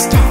stop.